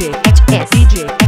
DJ DJ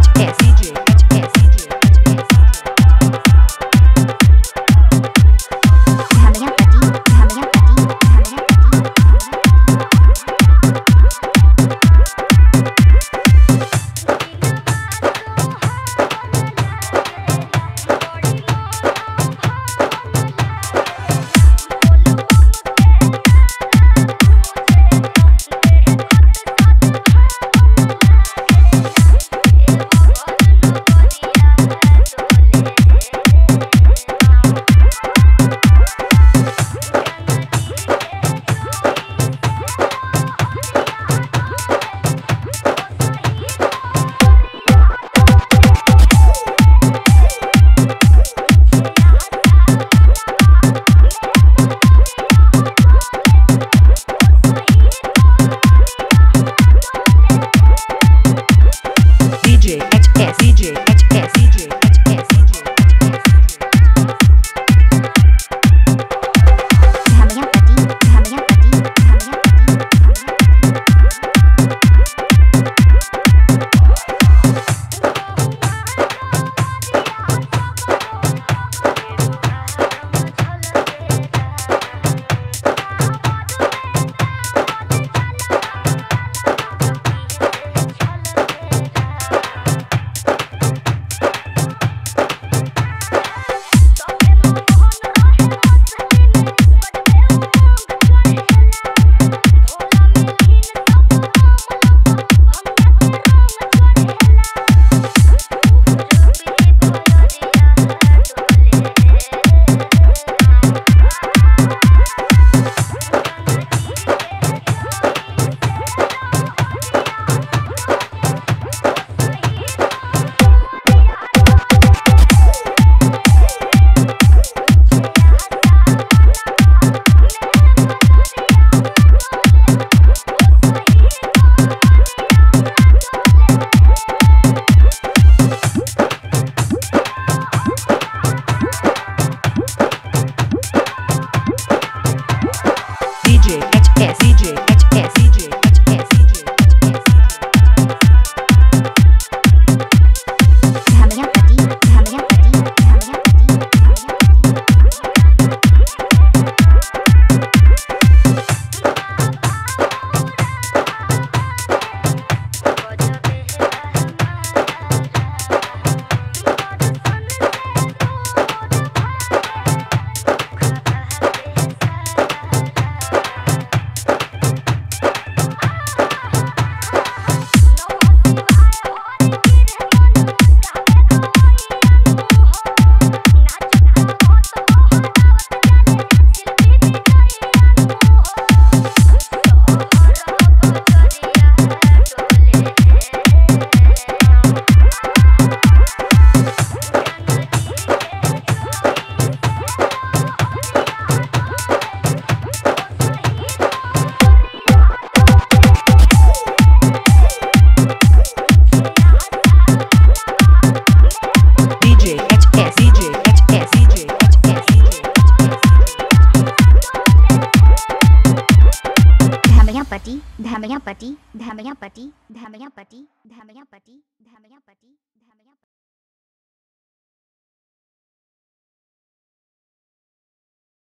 धमयापटी धमयापटी धमयापटी धमयापटी धमयापटी धमयापटी